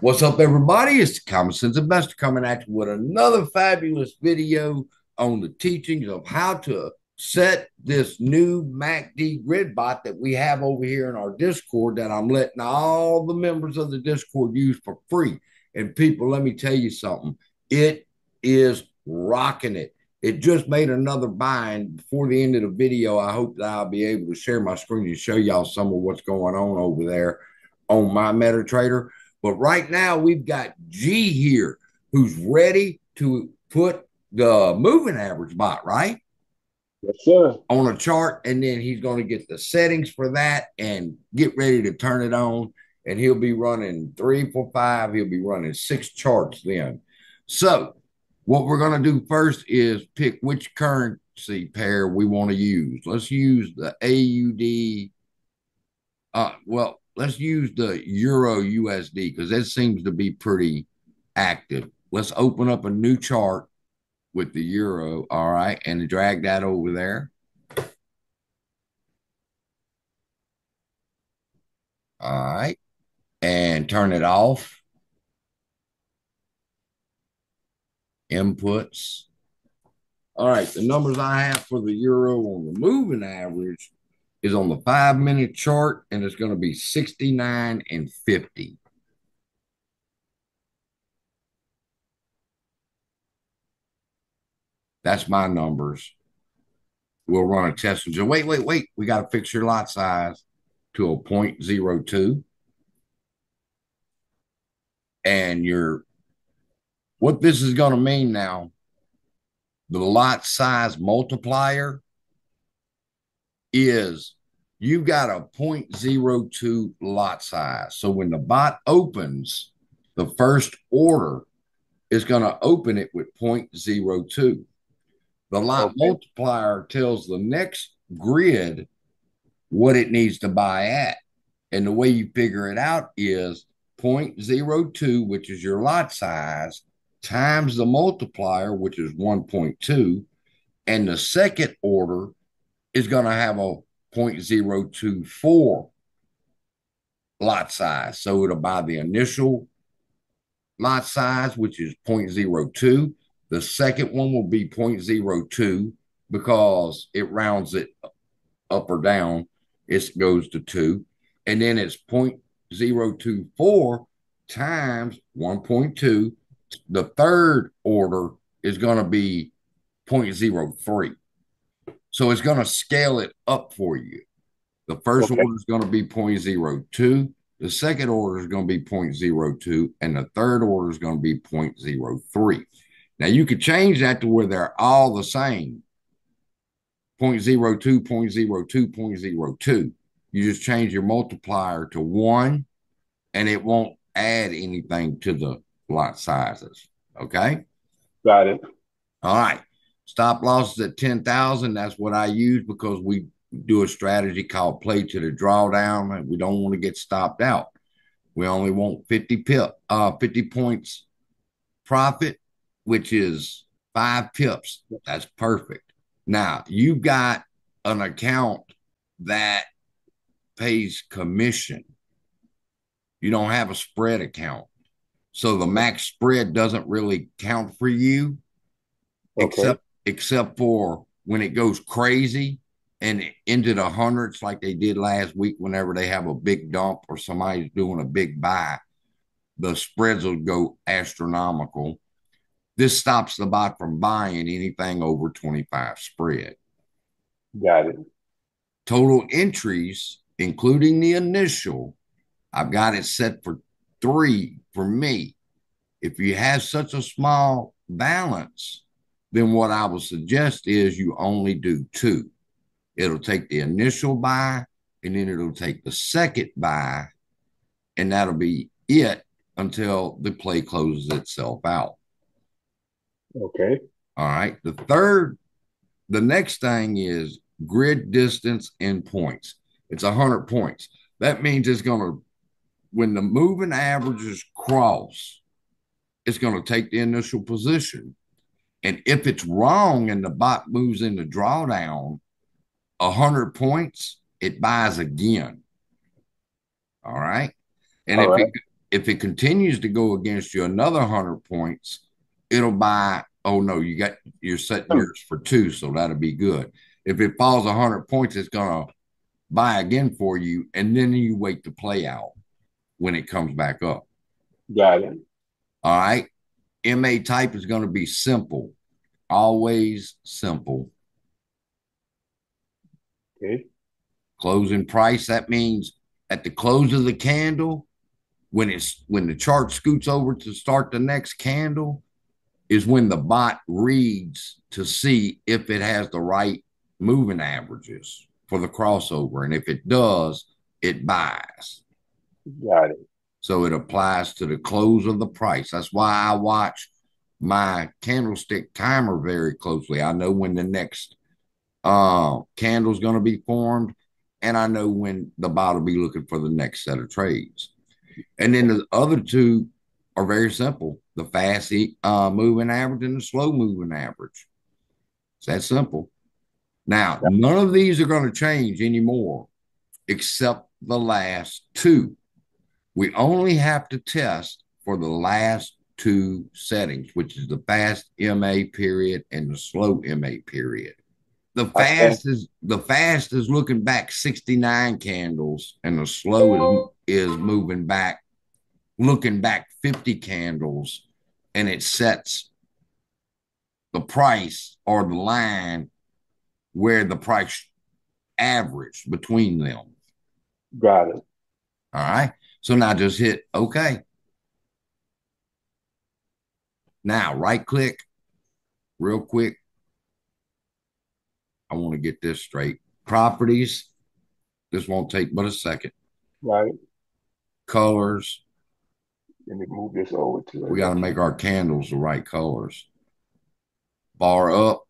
What's up, everybody? It's the Common Sense Investor coming at you with another fabulous video on the teachings of how to set this new MACD grid bot that we have over here in our Discord that I'm letting all the members of the Discord use for free. And people, let me tell you something. It is rocking it. It just made another bind before the end of the video. I hope that I'll be able to share my screen and show y'all some of what's going on over there on my MetaTrader. But right now we've got G here who's ready to put the moving average bot, right? Yes, sir. On a chart, and then he's going to get the settings for that and get ready to turn it on. And he'll be running three, four, five. He'll be running six charts then. So, what we're going to do first is pick which currency pair we want to use. Let's use the AUD. Uh, well, let's use the Euro USD because that seems to be pretty active. Let's open up a new chart with the Euro. All right. And drag that over there. All right. And turn it off. Inputs. All right. The numbers I have for the Euro on the moving average is on the five minute chart and it's going to be 69 and 50. That's my numbers. We'll run a test and say, wait, wait, wait. We got to fix your lot size to a 0.02. And your what this is going to mean now, the lot size multiplier is you've got a 0.02 lot size. So when the bot opens, the first order is going to open it with 0.02. The lot okay. multiplier tells the next grid what it needs to buy at. And the way you figure it out is 0.02, which is your lot size, times the multiplier, which is 1.2. And the second order is going to have a 0.024 lot size. So it'll buy the initial lot size, which is 0.02. The second one will be 0.02 because it rounds it up or down. It goes to two. And then it's 0.024 times 1.2. The third order is going to be 0.03. So it's going to scale it up for you. The first okay. order is going to be 0.02. The second order is going to be 0.02. And the third order is going to be 0.03. Now you could change that to where they're all the same 0.02, 0.02, 0.02. You just change your multiplier to one and it won't add anything to the lot sizes. Okay. Got it. All right. Stop losses at 10,000. That's what I use because we do a strategy called play to the drawdown. We don't want to get stopped out. We only want 50 pip, uh, 50 points profit, which is five pips. That's perfect. Now you've got an account that pays commission. You don't have a spread account. So the max spread doesn't really count for you, okay. except except for when it goes crazy and into the hundreds like they did last week whenever they have a big dump or somebody's doing a big buy the spreads will go astronomical. This stops the bot from buying anything over 25 spread. Got it. Total entries including the initial i've got it set for three for me. If you have such a small balance then what I would suggest is you only do two. It'll take the initial buy and then it'll take the second buy, and that'll be it until the play closes itself out. Okay. All right. The third, the next thing is grid distance and points. It's 100 points. That means it's going to, when the moving averages cross, it's going to take the initial position and if it's wrong and the bot moves into drawdown, a hundred points, it buys again. All right. And All if right. it if it continues to go against you another 100 points, it'll buy. Oh, no, you got, you're setting Oh. yours for two. So that'll be good. If it falls 100 points, it's going to buy again for you. And then you wait to play out when it comes back up. Got it. All right. MA type is going to be simple, always simple. Okay. Closing price, that means at the close of the candle, when it's when the chart scoots over to start the next candle, is when the bot reads to see if it has the right moving averages for the crossover. And if it does, it buys. Got it. So it applies to the close of the price. That's why I watch my candlestick timer very closely. I know when the next uh, candle's going to be formed, and I know when the bot will be looking for the next set of trades. And then the other two are very simple the fast uh, moving average and the slow moving average. It's that simple. Now, none of these are going to change anymore except the last two. We only have to test for the last two settings, which is the fast MA period and the slow MA period. The fast is the fast is looking back 69 candles, and the slow is, is moving back, looking back 50 candles, and it sets the price or the line where the price average between them. Got it. All right. So now just hit OK. Now right click real quick. I want to get this straight. Properties. This won't take but a second. Right. Colors. Let me move this over to We got to make our candles the right colors. Bar up,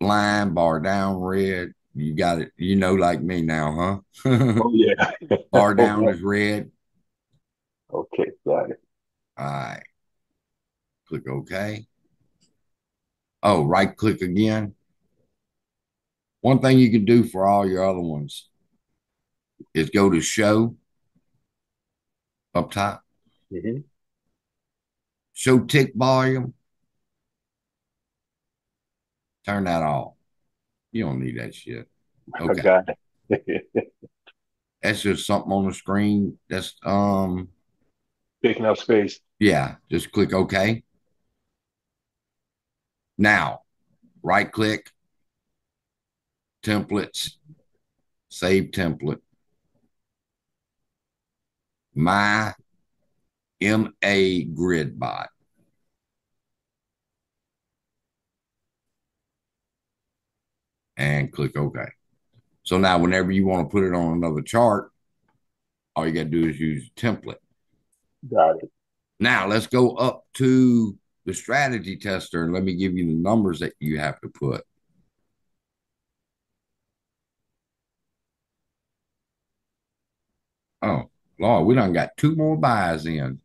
line, bar down, red. You got it. You know, like me now, huh? Oh yeah. bar down is red. Okay, got it. All right. Click OK. Oh, right click again. One thing you can do for all your other ones is go to show up top, hmm show tick volume. Turn that off. You don't need that shit. Okay. It. That's just something on the screen. That's um Picking up space. yeah, just click OK. Now, right click, templates, save template. My MA grid bot. And click OK. So now, whenever you want to put it on another chart, all you got to do is use template. Got it. Now let's go up to the strategy tester and let me give you the numbers that you have to put. Oh, Lord, we done got two more buys in.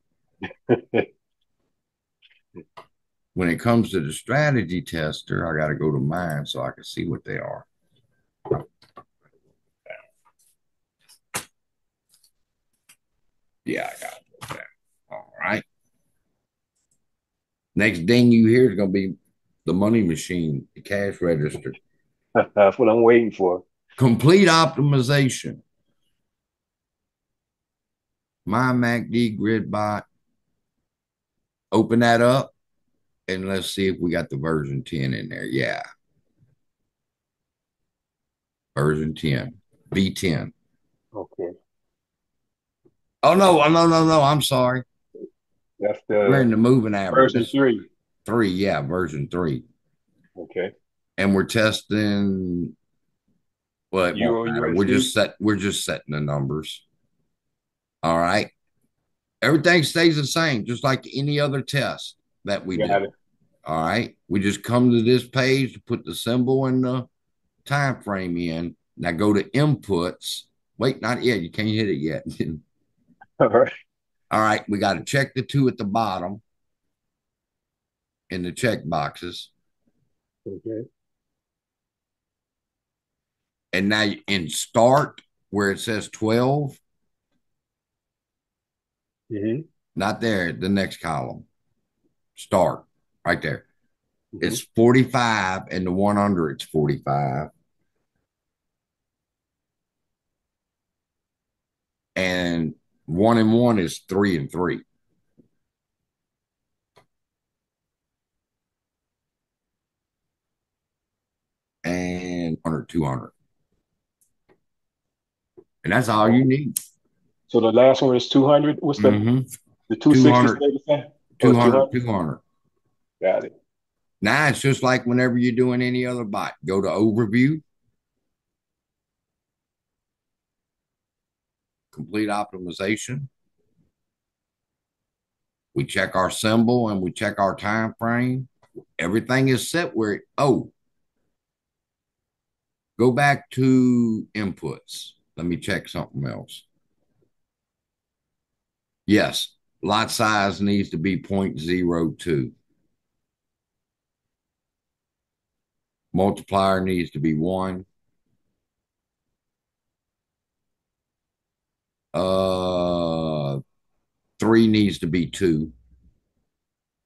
when it comes to the strategy tester, I got to go to mine so I can see what they are. Yeah, I got it. All right. Next ding you hear is going to be the money machine, the cash register. That's what I'm waiting for. Complete optimization. My MACD grid bot. Open that up and let's see if we got the version 10 in there. Yeah. Version 10, V10. Okay. Oh, no, oh, no, no, no. I'm sorry. That's We're in the the moving average. version three. Three, yeah, version three. Okay. And we're testing. Well, it Euro won't matter. Uh, we're just set. We're just setting the numbers. All right. Everything stays the same, just like any other test that we Got do. it. All right. We just come to this page to put the symbol and the time frame in. Now go to inputs. Wait, not yet. You can't hit it yet. All right. All right. We got to check the two at the bottom in the check boxes. Okay. And now in start, where it says 12, hmm not there, the next column. Start right there. Mhm. It's 45, and the one under it's 45. And one and one is three and three. And under 200. And that's all you need. So the last one is two hundred. What's the Mhm. the two sixty 200. stay the same? Oh, 200, 200. Got it. Now it's just like whenever you're doing any other bot, go to overview, complete optimization. We check our symbol and we check our time frame. Everything is set where it, oh, go back to inputs. Let me check something else. Yes, lot size needs to be 0.02. Multiplier needs to be one. Uh, three needs to be two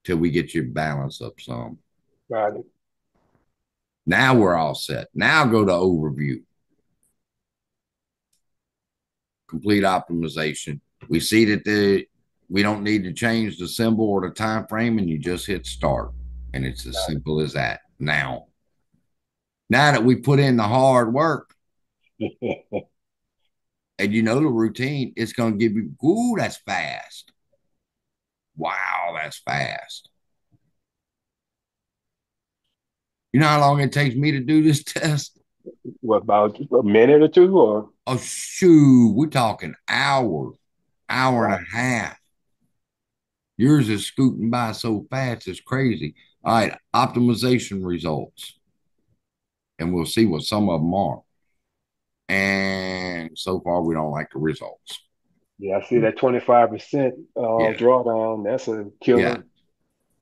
till we get your balance up some. Got it. Now we're all set. Now go to overview. Complete optimization. We see that the we don't need to change the symbol or the time frame, and you just hit start. And it's as Got it. simple as that. Now, now that we put in the hard work and you know the routine, it's going to give you, ooh, that's fast. Wow, that's fast. You know how long it takes me to do this test? What about a minute or two or Oh, shoot, we're talking hour, hour and a half. Yours is scooting by so fast, it's crazy. All right, optimization results. And we'll see what some of them are. And so far, we don't like the results. yeah, I see that twenty five percent uh drawdown. That's a killer. Yeah.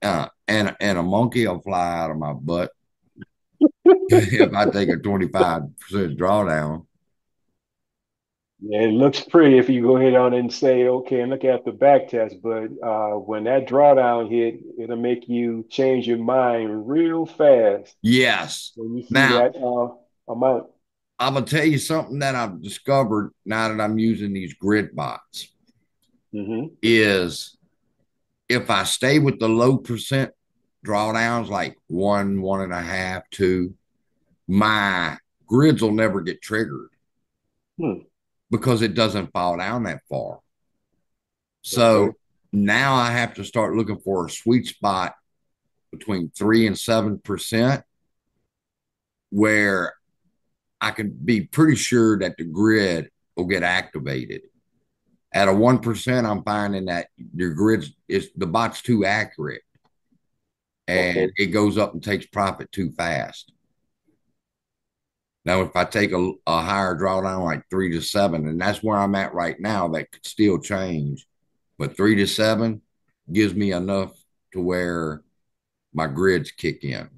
Uh, and and a monkey will fly out of my butt if I take a 25% drawdown. Yeah, it looks pretty if you go ahead on and say, okay, and look at the back test, but uh, when that drawdown hit, it'll make you change your mind real fast Yes. when you see Now, that uh, amount. I'm gonna tell you something that I've discovered now that I'm using these grid bots hmm is if I stay with the low percent drawdowns, like one, one and a half, two, my grids will never get triggered Hmm. because it doesn't fall down that far. So Okay. now I have to start looking for a sweet spot between three and seven percent where I can be pretty sure that the grid will get activated. At a one percent, I'm finding that your grid is the bot's too accurate and Okay. it goes up and takes profit too fast. Now, if I take a, a higher drawdown like three to seven, and that's where I'm at right now, that could still change. But three to seven gives me enough to where my grids kick in.